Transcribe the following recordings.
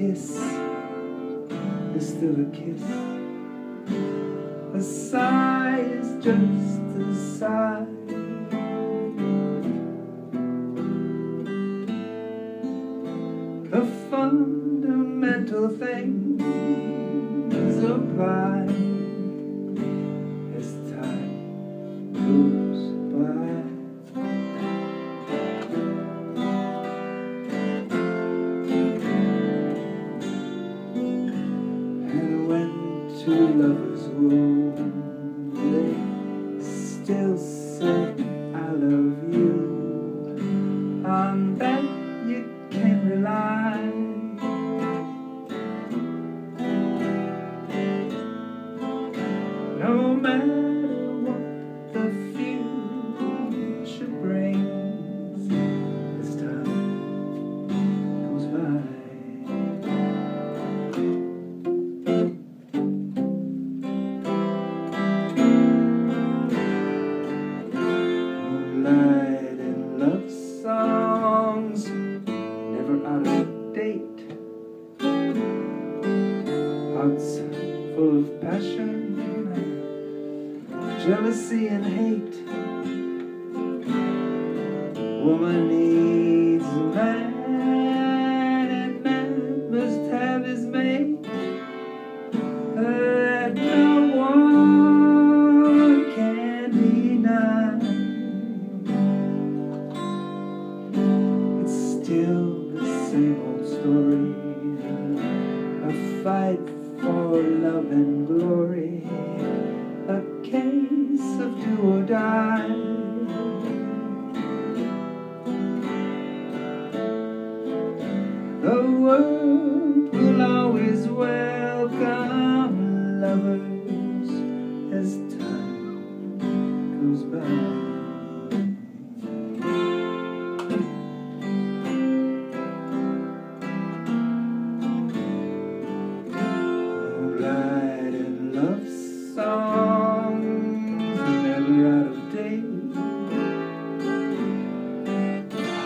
kiss is still a kiss. A sigh is just a sigh. The fundamental things apply two lovers roam, they still say, I love you. On that you can rely. No matter passion, jealousy and hate. Woman needs a man, and man must have his mate. That no one can deny. It's still the same old story. A fight for love and glory. A case of do or die. The world will always welcome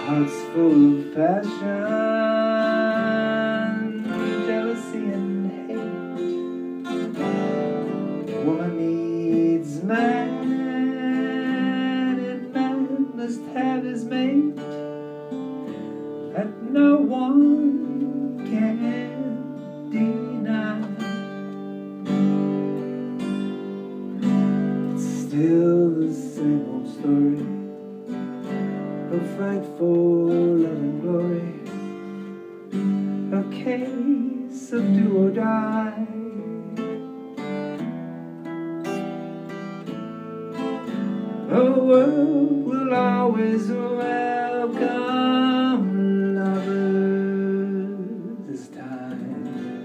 Hearts full of passion, jealousy and hate. Woman needs man, and man must have his mate. That no one can deny. It's still the same old story who fight for love and glory. A case of do or die. The world will always welcome lovers as time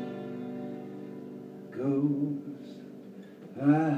goes by.